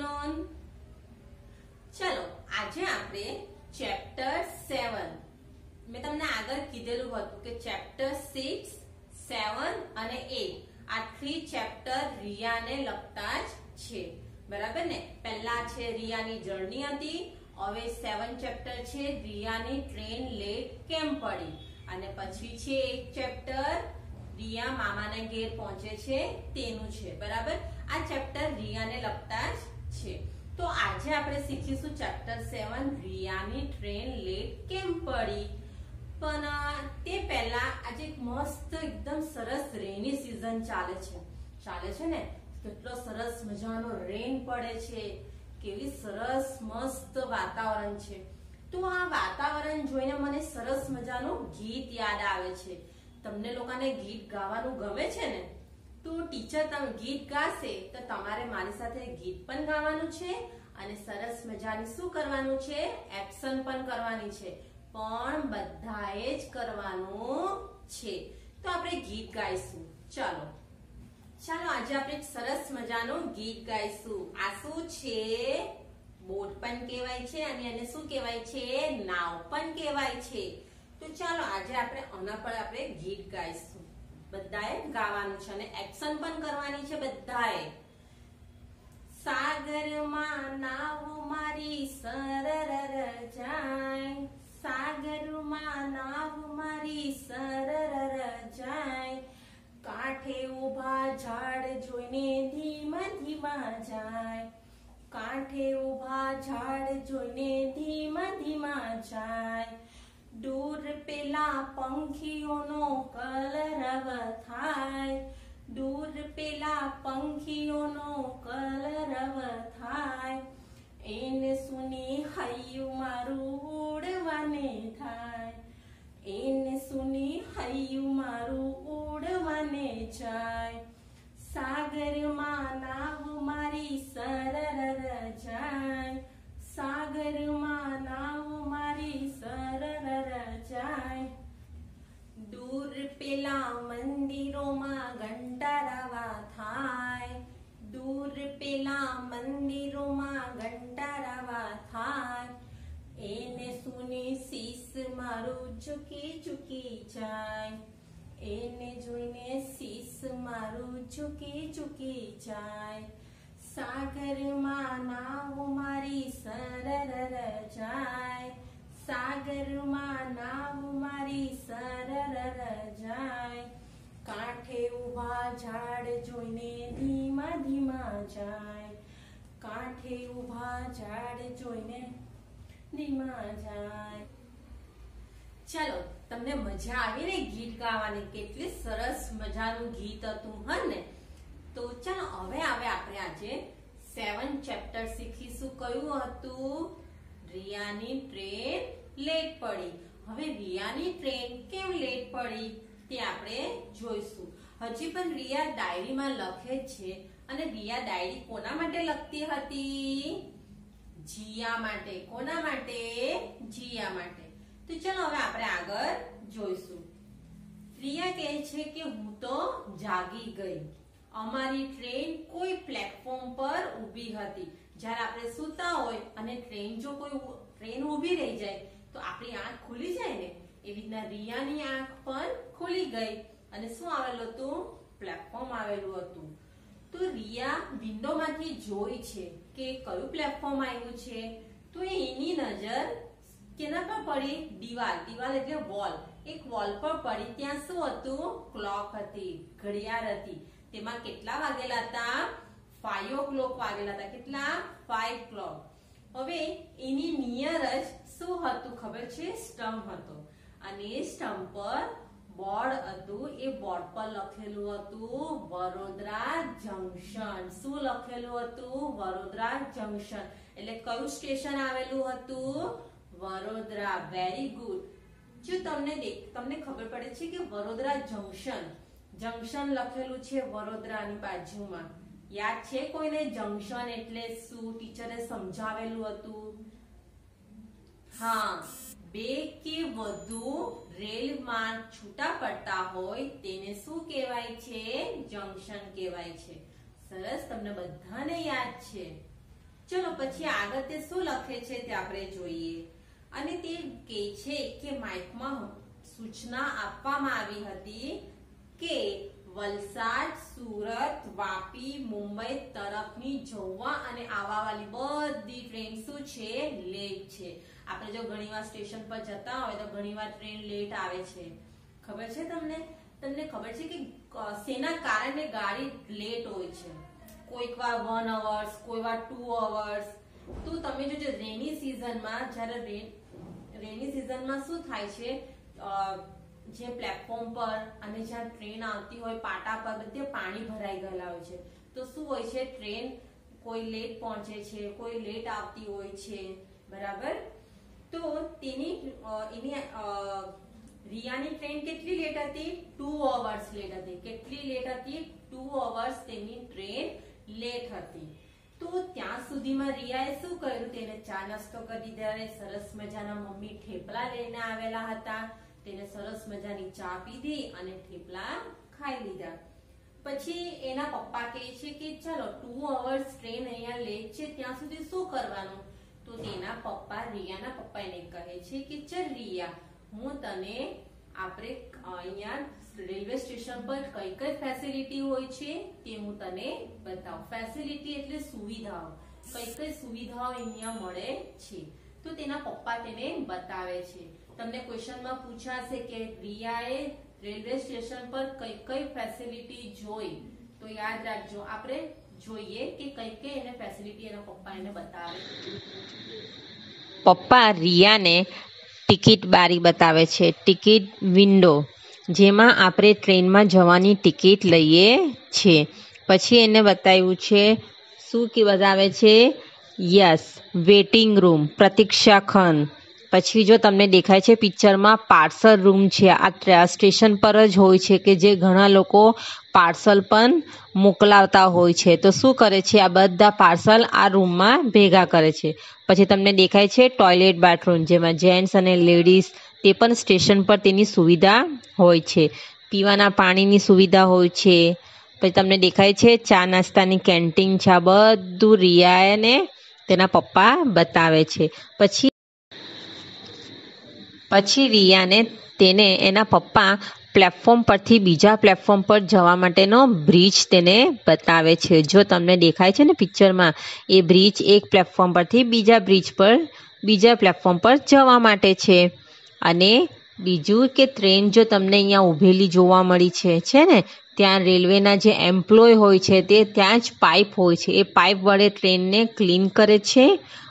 Afternoon ચલો, આજે આપણે ચેપ્ટર સેવન મેં તમને આગળ કીધેલું હતું કે ચેપ્ટર સિક્સ સેવન અને એટ આ થ્રી ચેપ્ટર રિયાને લગતા જ છે. બરાબર ને? પહેલા છે રિયાની જર્ની હતી, હવે સેવન ચેપ્ટર છે રિયાની ટ્રેન લેટ કેમ પડી? અને પછી છે એક ચેપ્ટર રિયા મામાના ઘેર પહોંચે છે, તેનું છે. બરાબર? આ ચેપ્ટર રિયાને લગતા જ છે. તો આજે આપણે શીખીશું ચેપ્ટર સેવન રિયાની ટ્રેન લેટ કેમ પડી? પણ તે પહેલા આજે એક મસ્ત, એકદમ સરસ રેની સિઝન ચાલે છે. ચાલે છે ને? કેટલો સરસ મજાનો રેન પડે છે. કેવી સરસ, મસ્ત વાતાવરણ છે. તો આ વાતાવરણ જોઈને મને સરસ મજાનું ગીત યાદ આવે છે. તમને લોકોને ગીત ગાવાનું ગમે છે ને? તો ટીચર તમે ગીત ગાશે તો તમારે મારી સાથે ગીત પણ ગાવાનું છે અને સરસ મજાની શું કરવાનું છે? એક્શન પણ કરવાની છે. પણ બધાએ જ કરવાનું છે. તો આપણે ગીત ગાઈશું. ચાલો. ચાલો, આજે આપણે સરસ મજાનું ગીત ગાઈશું. આ શું છે? બોટ પણ કહેવાય છે અને એને શું કહેવાય છે? નાવ પણ કહેવાય છે. તો ચાલો, આજે આપણે આના પર આપણે ગીત ગાઈશું. બધાએ ગાવાનું છે અને એક્શન પણ કરવાની છે બધાએ. સાગરમાં નાવ મારી સરર જાય. સાગરમાં નાવ મારી સરર જાય. કાંઠે ઊભા ઝાડ જોઈને ધીમા ધીમા જાય. કાંઠે ઊભા ઝાડ જોઈને ધીમા ધીમા જાય. દૂર પેલા પંખીઓનો કલરવ ઝૂકી ઝૂકી જાય. એને જોઈને શીશ મારું ચૂકી ચૂકી જાય. સાગરમાં નાવ મારી સરર જાય. સાગરમાં નાવ મારી સરર જાય. કાંઠે ઊભા ઝાડ જોઈને ધીમા ધીમા જાય. કાંઠે ઊભા ઝાડ જોઈને ધીમા જાય. ચાલો, તમને મજા આવી ને ગીત ગાવાની? કેટલી સરસ મજાનું ગીત હતું હા ને તો ચાલો, હવે આવે આપણે આજે સેવન ચેપ્ટર શીખીશું. કયું હતું? રિયાની ટ્રેન લેટ પડી. હવે રિયાની ટ્રેન કેમ લેટ પડી? તે આપણે જોઈશું. હજી પણ રિયા ડાયરીમાં લખે છે. અને રિયા ડાયરી કોના માટે લખતી હતી? જીયા માટે. કોના માટે? જીયા માટે. તો ચલો હવે આપણે આગળ જોઈશું. રિયા કહે છે કે હું તો જાગી ગઈ. અમારી ટ્રેન કોઈ પ્લેટફોર્મ પર ઊભી હતી. જ્યારે આપણે સૂતા હોય અને ટ્રેન જો કોઈ ટ્રેન ઊભી રહી જાય, તો આપણી આંખ ખુલી જાય ને? એવી રીતના રિયાની આંખ પણ ખુલી ગઈ. અને શું આવેલું હતું? પ્લેટફોર્મ આવેલું હતું. તો રિયા વિન્ડોમાંથી જોઈ છે કે કયું પ્લેટફોર્મ આવ્યું છે? તો એની નજર કેના પર પડી? દિવાલ. દિવાલ એટલે વોલ એક વોલ પર પડી. ત્યાં શું હતું? ક્લોક હતી. ઘડિયાળ હતી. તેમાં કેટલા વાગેલા હતા? ફાઈવ ઓ ક્લોક વાગેલા હતા. કેટલા? ફાઈવ ક્લોક હવે એની નિયર જ શું હતું ખબર છે? સ્ટમ્પ હતો. અને એ સ્ટમ્પ પર બોર્ડ હતું. એ બોર્ડ પર લખેલું હતું વડોદરા જંકશન શું લખેલું હતું? વડોદરા જંકશન એટલે કયું સ્ટેશન આવેલું હતું? વડોદરા વેરી ગુડ જો તમને તમને ખબર પડે છે કે વડોદરા જંકશન જંકશન લખેલું છે વડોદરાની બાજુમાં. યાદ છે કોઈને? જંકશન એટલે શું? ટીચરે સમજાવેલું હતું? હા. બે કે વધુ રેલ માર્ગ છૂટા પડતા હોય તેને શું કહેવાય છે? જંકશન કહેવાય છે. સરસ, તમને બધાને યાદ છે. ચલો, પછી આગળ તે શું લખે છે તે આપણે જોઈએ. અને તે કે છે કે માઇકમાં સૂચના આપવામાં આવી હતી કે વલસાડ, સુરત, વાપી, મુંબઈ તરફની જવા અને આવવાવાળી બધી ટ્રેન શું છે, લેટ છે. આપણે જો ઘણીવાર સ્ટેશન પર જતા હોય તો ઘણીવાર ટ્રેન લેટ આવે છે. ખબર છે તમને? તમને ખબર છે કે શેના કારણે ગાડી લેટ હોય છે? કોઈક વાર વન અવર્સ, કોઈ વાર ટુ અવર્સ. તો તમે જોજો, રેની સિઝનમાં જ્યારે રેન રેની સિઝનમાં શું થાય છે? જે પ્લેટફોર્મ પર અને જ્યાં ટ્રેન આવતી હોય, પાટા પર બધે પાણી ભરાઈ ગયેલા હોય છે. તો શું હોય છે? ટ્રેન કોઈ લેટ પહોંચે છે, કોઈ લેટ આવતી હોય છે, બરાબર? તો તેની એની રિયાની ટ્રેન કેટલી લેટ હતી? ટુ અવર્સ લેટ હતી. કેટલી લેટ હતી? ટુ અવર્સ તેની ટ્રેન લેટ હતી. તો ત્યાં સુધીમાં રિયાએ શું કર્યું? તેને ચા નાસ્તો કરી ત્યારે સરસ મજાના મમ્મી થેપલા લઈને આવેલા હતા. તેને સરસ મજાની ચા પીધી અને થેપલા ખાઈ લીધા. પછી એના પપ્પા કહે છે કે ચાલો ટુ અવર્સ ટ્રેન અહીંયા લેટ છે, ત્યાં સુધી શું કરવાનું? તો તેના પપ્પા, રિયાના પપ્પા એને કહે છે કે, ચલ રિયા, હું તને આપણે અહીંયા રેલવે સ્ટેશન પર કઈ કઈ ફેસિલિટી હોય છે તે હું તને બતાવું. ફેસિલિટી એટલે સુવિધાઓ. કઈ કઈ સુવિધાઓ અહીંયા મળે છે. તો તેના પપ્પા તેને બતાવે છે. તમને ક્વેશ્ચનમાં પૂછાશે કે રિયાએ રેલવે સ્ટેશન પર કઈ કઈ ફેસિલિટી જોઈ? તો યાદ રાખજો, આપણે જોઈએ કે કઈ કઈ એને ફેસિલિટી એના પપ્પા એને બતાવે. પપ્પા, રિયાને ટિકિટ બારી બતાવે છે. Ticket window. જેમાં આપણે ટ્રેનમાં જવાની ટિકિટ લઈએ છીએ. પછી એને બતાવ્યું છે, શું કે બતાવે છે? યસ, વેટિંગ રૂમ પ્રતીક્ષા ખંડ પછી જો તમને દેખાય છે પિક્ચરમાં પાર્સલ રૂમ છે. આ સ્ટેશન પર જ હોય છે કે જે ઘણા લોકો પાર્સલ પણ મોકલાવતા હોય છે. તો શું કરે છે? આ બધા પાર્સલ આ રૂમમાં ભેગા કરે છે. પછી તમને દેખાય છે ટોયલેટ બાથરૂમ, જેમાં જેન્ટ્સ અને લેડીઝ તે પણ સ્ટેશન પર તેની સુવિધા હોય છે. પીવાના પાણીની સુવિધા હોય છે. પછી તમને દેખાય છે ચા નાસ્તાની કેન્ટીન છે. આ બધું રિયાને તેના પપ્પા બતાવે છે. પછી પછી રિયાને તેને એના પપ્પા પ્લેટફોર્મ પરથી બીજા પ્લેટફોર્મ પર જવા માટેનો બ્રિજ તેને બતાવે છે. જો તમને દેખાય છે ને પિક્ચરમાં, એ બ્રિજ એક પ્લેટફોર્મ પરથી બીજા બ્રિજ પર, બીજા પ્લેટફોર્મ પર જવા માટે છે. અને બીજું કે ટ્રેન જો તમને અહીંયા ઊભેલી જોવા મળી છે છે ને? ત્યાં રેલવેના જે એમ્પ્લોય હોય છે, તે ત્યાં જ પાઇપ હોય છે. એ પાઇપ વડે ટ્રેનને ક્લીન કરે છે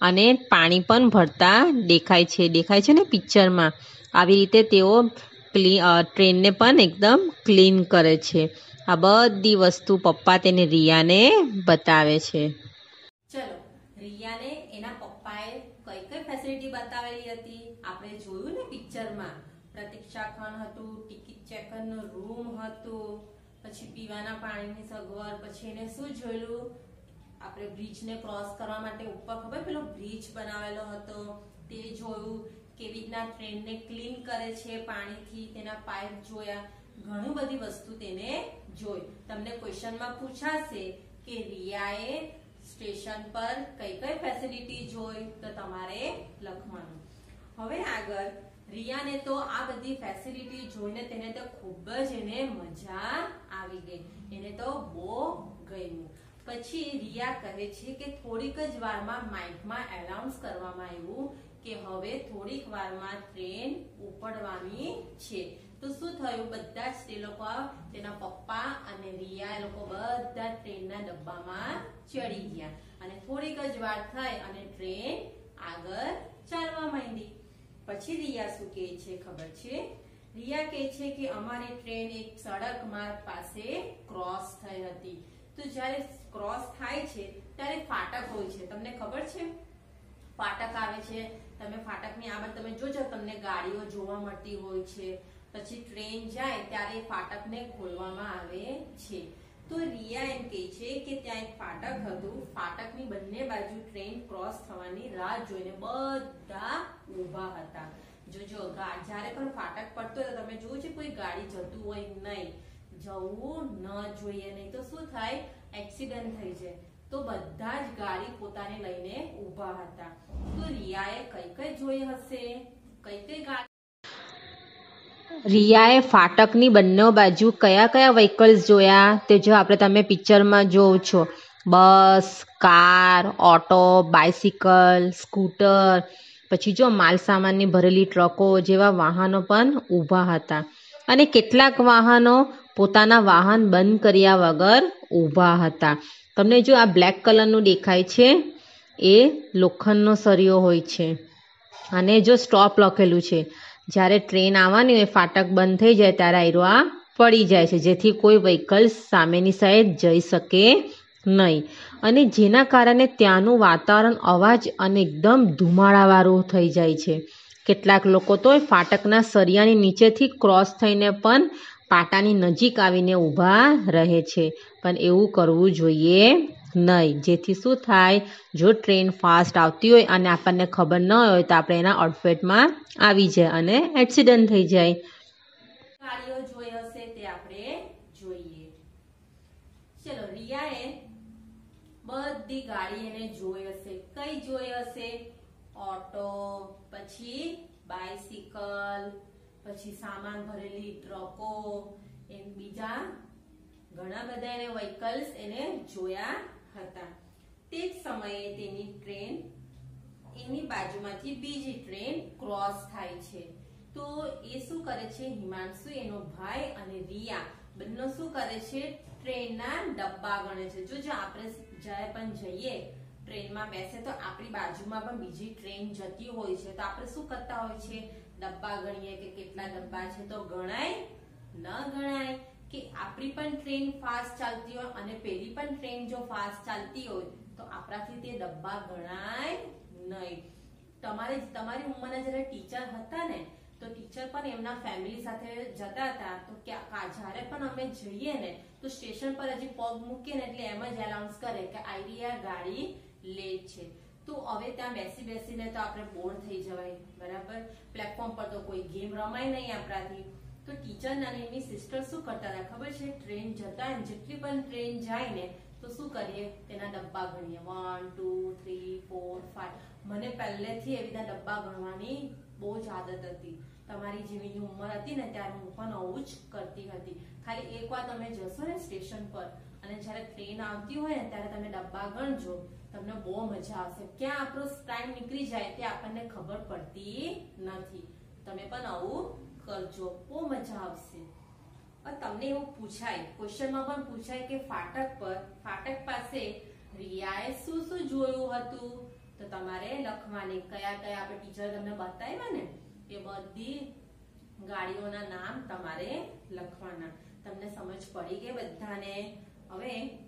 અને પાણી પણ ભરતા દેખાય છે. દેખાય છે ને પિક્ચરમાં આવી રીતે તેઓ ક્લી ટ્રેનને પણ એકદમ ક્લીન કરે છે. આ બધી વસ્તુ પપ્પા તેને રિયાને બતાવે છે. ચલો, રિયાને કઈ ફેસિલિટી બતાવેલી હતી. આપણે જોયું ને પિક્ચરમાં પ્રતીક્ષા ખંડ હતું ટિકિટ ચેકરનો રૂમ હતું, પછી પીવાના પાણીની સગવડ, પછી એને શું જોયેલું? આપણે બ્રિજને ક્રોસ કરવા માટે ઉપર ખબર પેલો બ્રિજ બનાવેલો હતો. તે જોયું કેવી રીતના ટ્રેનને ક્લીન કરે છે પાણીથી, તેના પાઇપ જોયા. ઘણી બધી વસ્તુ તેને જોઈ. તમને ક્વેશ્ચનમાં પૂછાશે કે રિયાએ સ્ટેશન પર કઈ કઈ ફેસિલિટી જોઈ તો તમારે લખવાનું. હવે આગળ રિયાને તો આ બધી ફેસિલિટી જોઈને તેને તો ખૂબ જ એને મજા આવી ગઈ. એને તો બહુ ગયું પછી રિયા કહે છે કે થોડીક જ વારમાં માઇકમાં એનાઉન્સ કરવામાં આવ્યું કે હવે થોડીક વારમાં ટ્રેન ઉપડવાની છે. તો શું થયું? બધા જ તે લોકો, તેના પપ્પા અને રિયા એ લોકો બધા ટ્રેનના ડબ્બામાં ચડી ગયા. અને થોડીક જ વાર થઈ અને ટ્રેન આગળ ચાલવા માંડી. પછી રિયા શું કહે છે ખબર છે? રિયા કહે છે કે અમારી ટ્રેન એક સડક માર્ગ પાસે ક્રોસ થઈ હતી. તો જ્યારે ક્રોસ થાય છે, ત્યારે ફાટક હોય છે. તમને ખબર છે? ફાટક આવે છે. તમે ફાટકની આગળ તમે જોજો, તમને ગાડીઓ જોવા મળતી હોય છે. પછી ટ્રેન જાય ત્યારે ફાટકને ખોલવામાં આવે છે. તો રિયા એમ કહે છે કે ત્યાં એક ફાટક હતું. ફાટકની બંને બાજુ ટ્રેન ક્રોસ થવાની રાહ જોઈને બધા ઊભા હતા. જોજો જ્યારે પણ ફાટક પડતો હોય તમે જોયું છે કોઈ ગાડી જતું હોય નહીં. જવું ન જોઈએ, નહીં તો શું થાય? એક્સિડન્ટ થઈ જાય. તો બધા જ ગાડી પોતાને લઈને ઊભા હતા. તો રિયાએ કઈ કઈ જોઈ હશે? કઈ કઈ ગાડી રિયાએ ફાટકની બંને બાજુ કયા કયા વ્હીકલ્સ જોયા? તે જો આપણે તમે પિક્ચરમાં જોવો છો. Bus, car, auto bicycle scooter, પછી જો માલ સામાનની ભરેલી ટ્રકો જેવા વાહનો પણ ઊભા હતા. અને કેટલાક વાહનો પોતાના વાહન બંધ કર્યા વગર ઊભા હતા. તમને જો આ બ્લેક કલરનું દેખાય છે, એ લોખંડનો સરિયો હોય છે. અને જો સ્ટોપ લખેલું છે. જ્યારે ટ્રેન આવવાની હોય, ફાટક બંધ થઈ જાય ત્યારે આયરો પડી જાય છે, જેથી કોઈ વ્હીકલ્સ સામેની સાઈડ જઈ શકે નહીં. અને જેના કારણે ત્યાંનું વાતાવરણ અવાજ અને એકદમ ધુમાડાવાળું થઈ જાય છે. કેટલાક લોકો તો ફાટકના સરિયાની નીચેથી ક્રોસ થઈને પણ પાટાની નજીક આવીને ઊભા રહે છે. પણ એવું કરવું જોઈએ નહીં. જેથી શું થાય? જો ટ્રેન ફાસ્ટ આવતી હોય અને આપણને ખબર ન હોય, તો આપણે એના અડફેટમાં આવી જાય અને એક્સિડન્ટ થઈ જાય. બધી ગાડી એને જોઈ હશે. કઈ જોઈ હશે? ઓટો, પછી બાયસિકલ પછી સામાન ભરેલી ટ્રકો એમ બીજા ઘણા બધા એને વ્હીકલ્સ એને જોયા હતા. તે જ સમયે તેની ટ્રેન એની બાજુમાંથી બીજી ટ્રેન ક્રોસ થાય છે. તો એ શું કરે છે? હિમાંશુ, એનો ભાઈ અને રિયા બંને શું કરે છે? ટ્રેનના ડબ્બા ગણે છે. જો જો આપણે જ્યારે પણ જઈએ ટ્રેનમાં બેસે તો આપણી બાજુમાં પણ બીજી ટ્રેન જતી હોય છે. તો આપણે શું કરતા હોય છે? ડબ્બા ગણીએ કે કેટલા ડબ્બા છે તો ગણાય? ન ગણાય. કે આપણી પણ ટ્રેન ફાસ્ટ ચાલતી હોય અને પેલી પણ ટ્રેન જો ફાસ્ટ ચાલતી હોય, તો આપણાથી તે ડબ્બા ગણાય નહીં. તમારે તમારી ઉંમરના જ્યારે ટીચર હતા ને, તો ટીચર પણ એમના ફેમિલી સાથે જતા હતા. તો જ્યારે પણ અમે જઈએ ને, તો સ્ટેશન પર હજી પગ મૂકીએ ને, એટલે એમ જ એનાઉન્સ કરે કે આઈડિયા ગાડી લેટ છે. તો હવે ત્યાં બેસી બેસીને તો આપણે બોર થઈ જવાય. બરાબર? પ્લેટફોર્મ પર તો કોઈ ગેમ રમાય નહીં આપણાથી. તો ટીચર અને એમની સિસ્ટર શું કરતા હતા? ખબર છે? ટ્રેન જતા જેટલી પણ ટ્રેન જાય ને, તો શું કરીએ? તેના ડબ્બા ગણીએ. One two three four five મને પહેલેથી એવી રીતના ડબ્બા ગણવાની બહુ જ આદત હતી. તમારી જેવી ઉંમર હતી ને, ત્યારે હું પણ આવું જ કરતી હતી. ખાલી એક વાર તમે જશો ને સ્ટેશન પર અને જ્યારે ટ્રેન આવતી હોય ને, ત્યારે તમે ડબ્બા ગણજો. તમને બહુ મજા આવશે. ક્યાં આપણો ટાઈમ નીકળી જાય તે આપણને ખબર પડતી નથી. તમે પણ આવું કરજો. બહુ મજા આવશે. તમને એવું પૂછાય ક્વેશ્ચનમાં પણ પૂછાય કે ફાટક પર, ફાટક પાસે રિયાએ શું શું જોયું હતું? તો તમારે લખવાની કયા કયા આપણે ટીચર તમને બતાવ્યા ને? એ બધી ગાડીઓના નામ તમારે લખવાના. તમને સમજ પડી ગઈ બધાને? હવે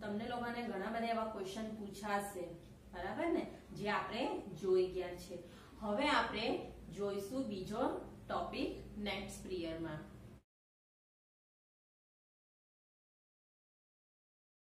તમને લોકોને ઘણા બધા એવા ક્વેશ્ચન પૂછાશે. બરાબર ને? જે આપણે જોઈ ગયા છે. હવે આપણે જોઈશું બીજો ટોપિક નેક્સ્ટ પિરિયડમાં